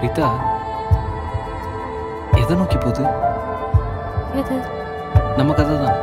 கீதா எதை நோக்கி போகுது? எது? நம்ம கதை தான்